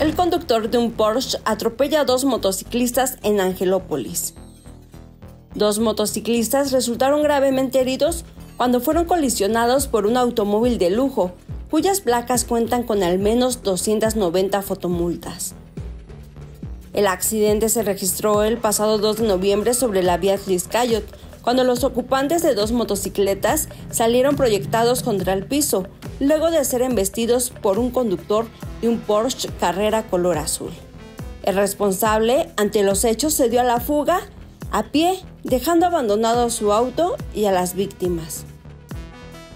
El conductor de un Porsche atropella a dos motociclistas en Angelópolis. Dos motociclistas resultaron gravemente heridos cuando fueron colisionados por un automóvil de lujo, cuyas placas cuentan con al menos 290 fotomultas. El accidente se registró el pasado 2 de noviembre sobre la vía Tliscayot, cuando los ocupantes de dos motocicletas salieron proyectados contra el piso, luego de ser embestidos por un conductor de un Porsche Carrera color azul. El responsable, ante los hechos, se dio a la fuga a pie, dejando abandonado su auto y a las víctimas.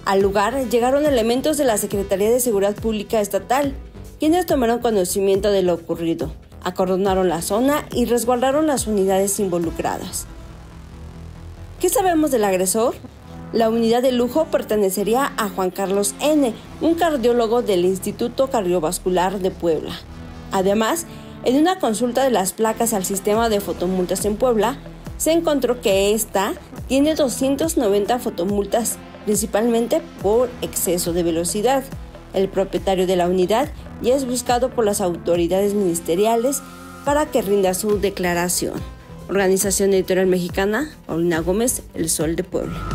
Al lugar llegaron elementos de la Secretaría de Seguridad Pública Estatal, quienes tomaron conocimiento de lo ocurrido, acordonaron la zona y resguardaron las unidades involucradas. ¿Qué sabemos del agresor? La unidad de lujo pertenecería a Juan Carlos N., un cardiólogo del Instituto Cardiovascular de Puebla. Además, en una consulta de las placas al sistema de fotomultas en Puebla, se encontró que esta tiene 290 fotomultas, principalmente por exceso de velocidad. El propietario de la unidad ya es buscado por las autoridades ministeriales para que rinda su declaración. Organización Editorial Mexicana, Paulina Gómez, El Sol de Puebla.